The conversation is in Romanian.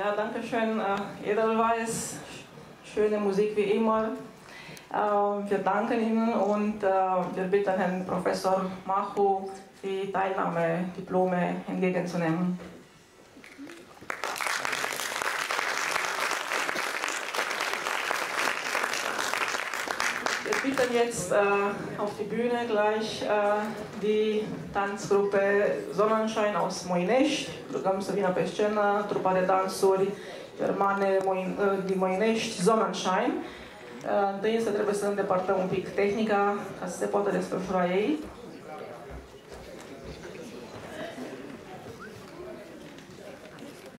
Ja, danke schön, äh, Edelweiss. Schöne Musik wie immer. Äh, wir danken Ihnen und äh, wir bitten Herrn Professor Machu, die Teilnahmediplome entgegenzunehmen. Wir bitten jetzt äh, auf die Bühne gleich äh, die Tanzgruppe Sonnenschein aus Moinești. Rugăm să vină pe scenă trupa de dansuri germane Moin, uh, din Moinești, Sonnenschein. Uh, întâi însă trebuie să îndepărtăm un pic tehnica ca să se poată desfășura ei.